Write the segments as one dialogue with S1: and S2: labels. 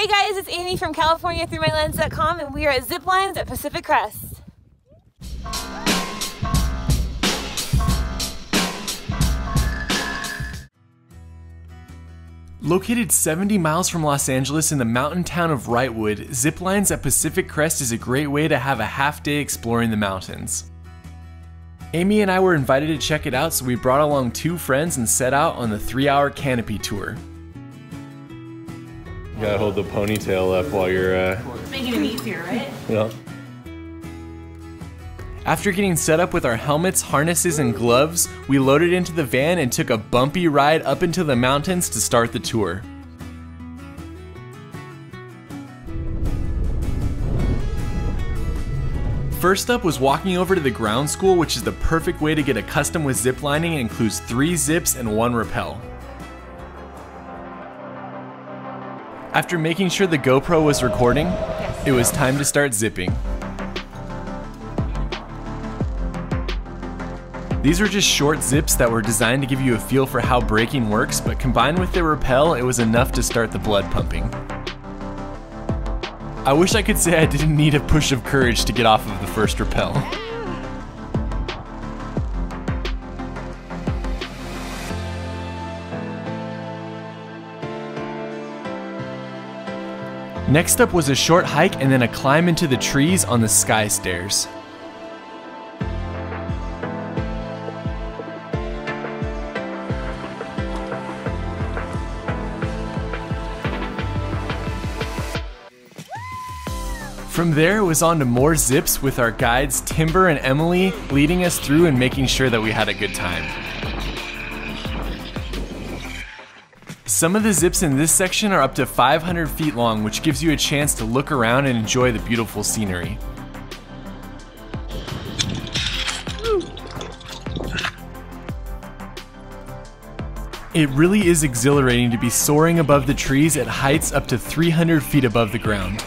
S1: Hey guys, it's Amy from California through my lens.com and we are at Zip Lines at Pacific Crest.
S2: Located 70 miles from Los Angeles in the mountain town of Wrightwood, zip lines at Pacific Crest is a great way to have a half day exploring the mountains. Amie and I were invited to check it out, so we brought along two friends and set out on the three hour canopy tour. You gotta hold the ponytail up while you're. Uh...
S1: Making it easier, right?
S2: Yeah. After getting set up with our helmets, harnesses, and gloves, we loaded into the van and took a bumpy ride up into the mountains to start the tour. First up was walking over to the ground school, which is the perfect way to get accustomed with ziplining and includes three zips and one rappel. After making sure the GoPro was recording, it was time to start zipping. These were just short zips that were designed to give you a feel for how braking works, but combined with the rappel, it was enough to start the blood pumping. I wish I could say I didn't need a push of courage to get off of the first rappel. Next up was a short hike and then a climb into the trees on the sky stairs. From there, it was on to more zips with our guides Timber and Emily leading us through and making sure that we had a good time. Some of the zips in this section are up to 500 feet long, which gives you a chance to look around and enjoy the beautiful scenery. It really is exhilarating to be soaring above the trees at heights up to 300 feet above the ground.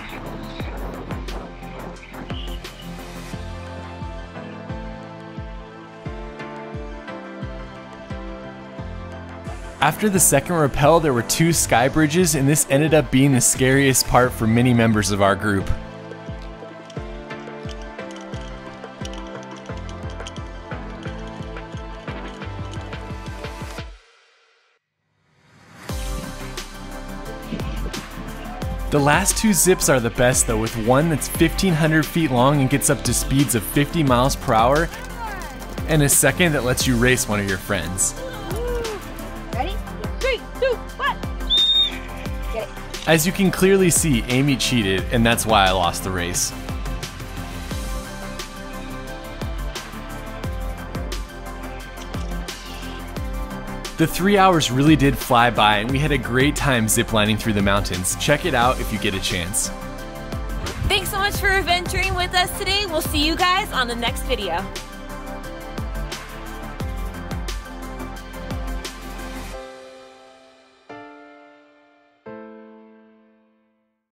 S2: After the second rappel, there were two sky bridges, and this ended up being the scariest part for many members of our group. The last two zips are the best though, with one that's 1500 feet long and gets up to speeds of 50 miles per hour, and a second that lets you race one of your friends. As you can clearly see, Amie cheated, and that's why I lost the race. The three hours really did fly by, and we had a great time ziplining through the mountains. Check it out if you get a chance.
S1: Thanks so much for adventuring with us today. We'll see you guys on the next video.